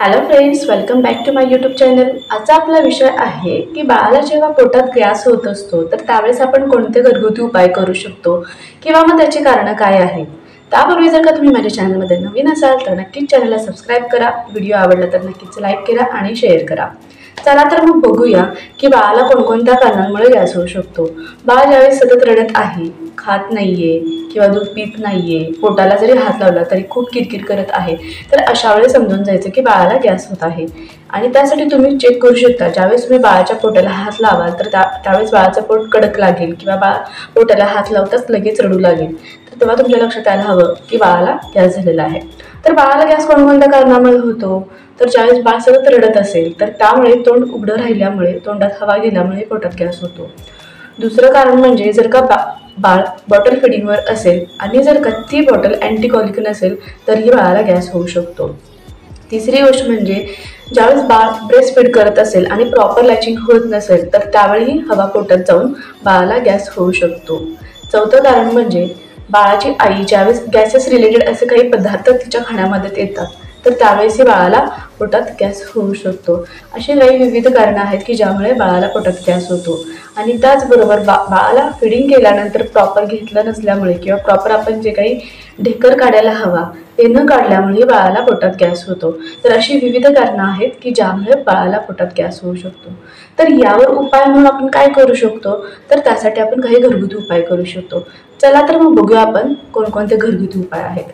Hello friends welcome back to my YouTube channel आजचा आपला विषय आहे की बाळाला जेव्हा पोटात गॅस होत असतो तर त्यावेळेस आपण कोणते घरगुती उपाय करू शकतो? किंवा मग त्याची कारणं काय आहेत? त्यापूर्वी जर का तुम्ही माझ्या चॅनलमध्ये नवीन असाल तर नक्कीच चॅनलला सबस्क्राईब करा. व्हिडिओ आवडला तर नक्कीच लाईक करा आणि शेअर करा. चला तर मग बघूया की बाळाला कोणकोणत्या कारणांमुळे गॅस होऊ शकतो. बाळ ज्यावेळेस सतत रडत आहे खात नाहीये किंवा दूध पित नाहीये पोटाला जरी हात लावला तरी खूप किरकिर करत आहे तर अशा वेळेस समजून जायचं की बाळाला गॅस होत आहे. आणि त्यासाठी तुम्ही चेक करू शकता. ज्यावेळेस तुम्ही बाळाच्या पोटाला हात लावाल तर त्या त्यावेळेस बाळाचं पोट कडक लागेल किंवा बाळ पोटाला हात लावताच लगेच रडू लागेल. तर तेव्हा तुमच्या लक्षात यायला हवं की बाळाला गॅस झालेला आहे. तर बाळाला गॅस कोणकोणत्या कारणामुळे होतो? तर ज्यावेळेस बाळ सतत रडत असेल तर त्यामुळे तोंड उघडं राहिल्यामुळे तोंडात हवा गेल्यामुळे पोटात गॅस होतो. दुसरं कारण म्हणजे जर का बा बाळ बॉटल फिडिंगवर असेल आणि जर का ती बॉटल अँटीकॉलिक नसेल तरीही बाळाला गॅस होऊ शकतो. तिसरी गोष्ट म्हणजे ज्यावेळेस बाळ ब्रेस्ट फीड करत असेल आणि प्रॉपर लॅचिंग होत नसेल तर त्यावेळीही हवा पोटात जाऊन बाळाला गॅस होऊ शकतो. चौथं कारण म्हणजे बाळाची आई ज्यावेळेस गॅसेस रिलेटेड असे काही पदार्थ तिच्या खाण्यामध्ये येतात तर त्यावेळेसही बाळाला पोटात गॅस होऊ शकतो. अशी काही विविध कारणं आहेत की ज्यामुळे बाळाला पोटात गॅस होतो. आणि त्याचबरोबर बा बाळाला फिडिंग केल्यानंतर प्रॉपर घेतलं नसल्यामुळे किंवा प्रॉपर आपण जे काही ढेकर काढायला हवा ते न काढल्यामुळे बाळाला पोटात गॅस होतो. तर अशी विविध कारणं आहेत की ज्यामुळे बाळाला पोटात गॅस होऊ शकतो. तर यावर उपाय म्हणून आपण काय करू शकतो? तर त्यासाठी आपण काही घरगुती उपाय करू शकतो. चला तर मग बघूया आपण कोणकोणते घरगुती उपाय आहेत.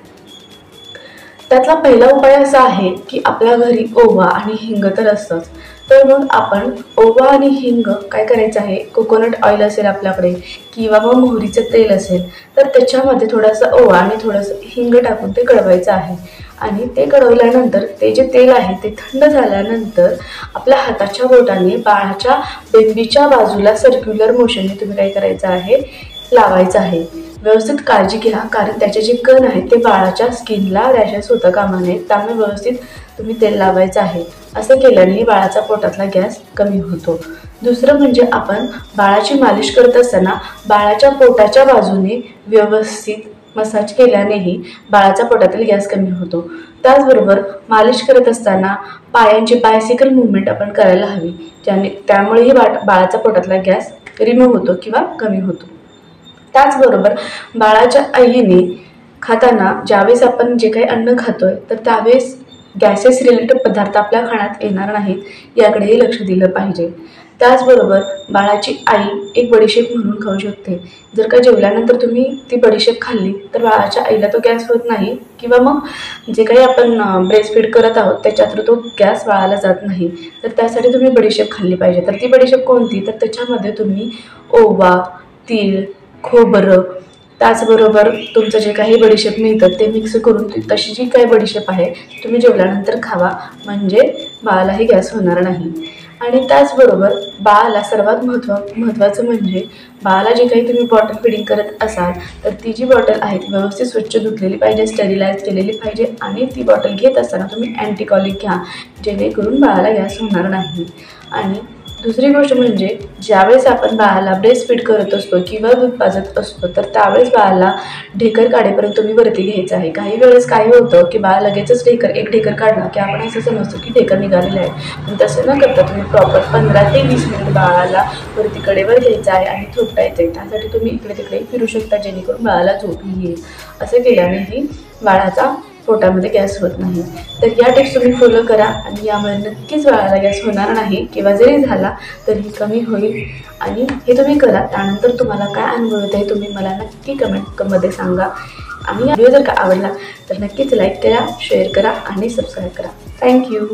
त्यातला पहिला उपाय असा आहे की आपल्या घरी ओवा आणि हिंग तर असतंच. तर मग आपण ओवा आणि हिंग काय करायचं आहे? कोकोनट ऑइल असेल आपल्याकडे किंवा मग मोहरीचं तेल असेल तर त्याच्यामध्ये थोडासा ओवा आणि थोडंसं हिंग टाकून ते कळवायचं आहे. आणि ते कळवल्यानंतर ते जे तेल आहे ते थंड झाल्यानंतर आपल्या हाताच्या बोटाने बाळाच्या बेबीच्या बाजूला सर्क्युलर मोशनने तुम्ही काय करायचं आहे? लावायचं आहे. व्यवस्थित काळजी घ्या कारण त्याचे जे कण आहेत ते बाळाच्या स्किनला रॅशेस होता कामा नये त्यामुळे व्यवस्थित तुम्ही तेल लावायचं आहे. असं केल्याने बाळाचा पोटातला गॅस कमी होतो. दुसरं म्हणजे आपण बाळाची मालिश करत असताना बाळाच्या पोटाच्या बाजूने व्यवस्थित मसाज केल्यानेही बाळाच्या पोटातील गॅस कमी होतो. त्याचबरोबर मालिश करत असताना पायांची बायसिकल मुवमेंट आपण करायला हवी. ज्याने त्यामुळेही बा बाळाचा पोटातला गॅस रिमूव्ह होतो किंवा कमी होतो. त्याचबरोबर बाळाच्या आईने खाताना ज्यावेळेस आपण जे काही अन्न खातोय तर त्यावेळेस गॅसेस रिलेटेड पदार्थ आपल्या खाण्यात येणार नाहीत याकडेही लक्ष दिलं पाहिजे. त्याचबरोबर बाळाची आई एक बडीशेप म्हणून खाऊ शकते. जर का जेवल्यानंतर तुम्ही ती बडीशेप खाल्ली तर बाळाच्या आईला तो गॅस होत नाही किंवा मग जे काही आपण ब्रेस्ट फीड करत आहोत त्याच्या थ्रू तो गॅस बाळाला जात नाही. तर त्यासाठी तुम्ही बडीशेप खाल्ली पाहिजे. तर ती बडीशेप कोणती? तर त्याच्यामध्ये तुम्ही ओवा तीळ खोबरं त्याचबरोबर तुमचं जे काही बडीशेप मिळतं ते मिक्स करून तशी जी काही बडीशेप आहे तुम्ही जेवल्यानंतर खावा. म्हणजे बाळालाही गॅस होणार नाही. आणि त्याचबरोबर बाळाला सर्वात महत्त्व महत्त्वाचं म्हणजे बाळाला जे काही तुम्ही बॉटल फिडिंग करत असाल तर ती जी बॉटल आहे ती व्यवस्थित स्वच्छ धुतलेली पाहिजे स्टेरिलाइज केलेली पाहिजे आणि ती बॉटल घेत असताना तुम्ही अँटीकॉलिक घ्या. जेणेकरून बाळाला गॅस होणार नाही. आणि दुसरी गोष्ट म्हणजे ज्यावेळेस आपण बाळाला ब्रेस्ट फीड करत असतो किंवा दूध पाजत असतो तर त्यावेळेस बाळाला ढेकर काढेपर्यंत तुम्ही वरती घ्यायचं आहे. काही वेळेस काय होतं की बाळ लगेचच ढेकर एक ढेकर काढला की आपण असं समजतो की ढेकर निघालेलं आहे. पण तसं न करता तुम्ही प्रॉपर पंधरा ते वीस मिनिट बाळाला वरती कडेवर घ्यायचं आहे आणि थोपटायचं आहे त्यासाठी तुम्ही इकडे तिकडे फिरू शकता जेणेकरून बाळाला झोप येईल. असं केल्यानेही बाळाचा पोटामध्ये गॅस होत नाही. तर या टिप्स तुम्ही फॉलो करा आणि यामुळे नक्कीच बाळाला गॅस होणार नाही. किंवा जरी झाला तरी कमी होईल. आणि हे तुम्ही करा. त्यानंतर तुम्हाला काय अनुभव येत आहे तुम्ही मला नक्की कमेंटमध्ये सांगा. आणि व्हिडिओ जर का आवडला तर नक्कीच लाईक करा शेअर करा आणि सबस्क्राईब करा. थँक्यू